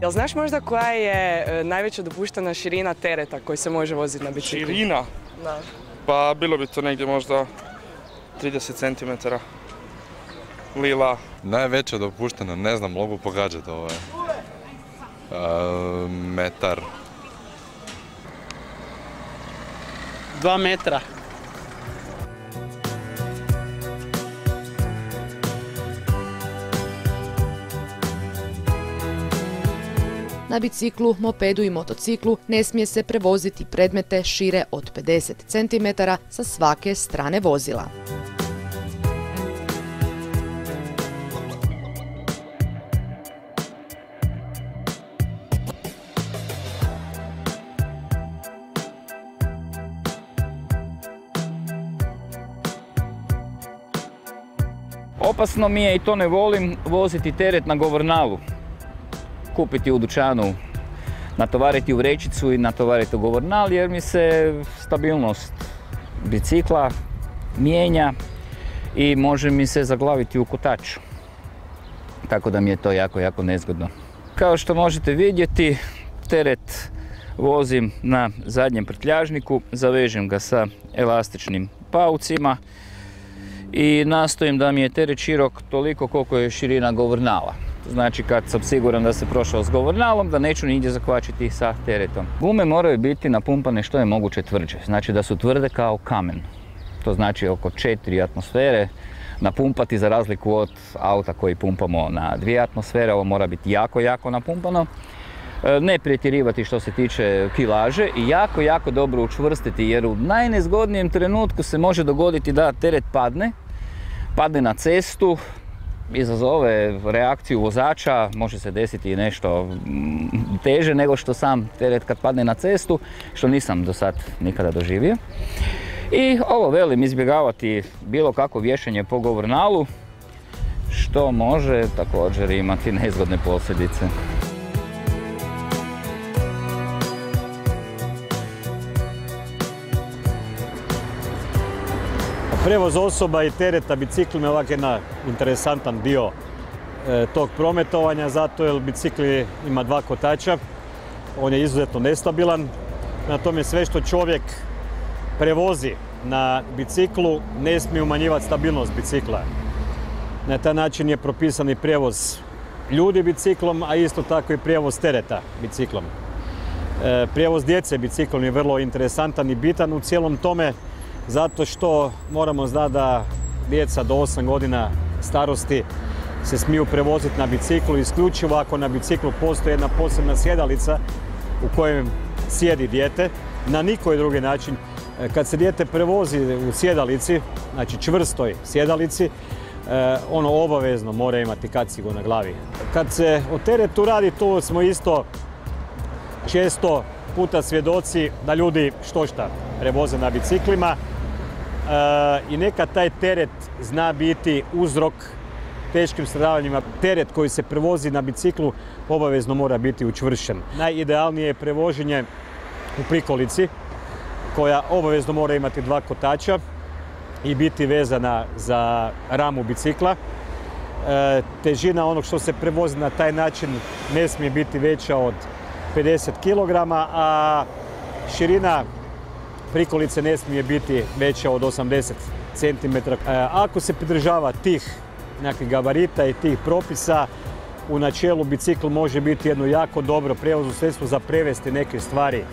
Jel znaš možda koja je e, najveća dopuštena širina tereta koji se može voziti na biciklu? Širina? Da. Pa bilo bi to negdje možda 30 cm. Lila. Najveća dopuštena, ne znam, mogu pogađati ovo je. E, metar. Dva metra. Na biciklu, mopedu i motociklu ne smije se prevoziti predmete šire od 50 cm sa svake strane vozila. Opasno mi je i to ne volim voziti teret na govornalu. Kupiti u dućanu, natovariti u vrećicu i natovariti u govornal jer mi se stabilnost bicikla mijenja i može mi se zaglaviti u kotač. Tako da mi je to jako, jako nezgodno. Kao što možete vidjeti, teret vozim na zadnjem prtljažniku, zavežem ga sa elastičnim paucima i nastojim da mi je teret širok toliko koliko je širina govornala. Znači kad sam siguran da se prošao s govornalom, da neću nigdje zakvačiti sa teretom. Gume moraju biti napumpane što je moguće tvrđe, znači da su tvrde kao kamen. To znači oko 4 atmosfere napumpati za razliku od auta koji pumpamo na dvije atmosfere, ovo mora biti jako, jako napumpano. E, ne pretjerivati što se tiče kilaže i jako, jako dobro učvrstiti jer u najnezgodnijem trenutku se može dogoditi da teret padne, padne na cestu, izazove reakciju vozača, može se desiti nešto mm, teže nego što sam teret kad padne na cestu, što nisam do sad nikada doživio. I ovo velim izbjegavati bilo kako vješanje po govornalu, što može također imati nezgodne posljedice. Prevoz osoba i tereta biciklima je ovak jedan interesantan dio e, tog prometovanja zato jer bicikli ima dva kotača, on je izuzetno nestabilan, na tome sve što čovjek prevozi na biciklu ne smije umanjivati stabilnost bicikla. Na taj način je propisan i prijevoz ljudi biciklom, a isto tako i prijevoz tereta biciklom. E, prijevoz djece biciklom je vrlo interesantan i bitan u cijelom tome zato što moramo znati da djeca do 8 godina starosti se smiju prevoziti na biciklu isključivo ako na biciklu postoji jedna posebna sjedalica u kojem sjedi dijete. Na nikoji drugi način e, kad se dijete prevozi u sjedalici, znači čvrstoj sjedalici, e, ono obavezno mora imati kacigu na glavi. Kad se o teretu radi, tu smo isto često puta svjedoci da ljudi što šta prevoze na biciklima i neka taj teret zna biti uzrok teškim stradavanjima. Teret koji se prevozi na biciklu obavezno mora biti učvršen. Najidealnije je prevoženje u prikolici koja obavezno mora imati dva kotača i biti vezana za ramu bicikla. E, težina onog što se prevozi na taj način ne smije biti veća od 50 kg, a širina prikolice ne smije biti veća od 80 cm. E, ako se pridržava tih nekakvih gabarita i tih propisa, u načelu bicikl može biti jedno jako dobro prijevozno sredstvo za prevesti neke stvari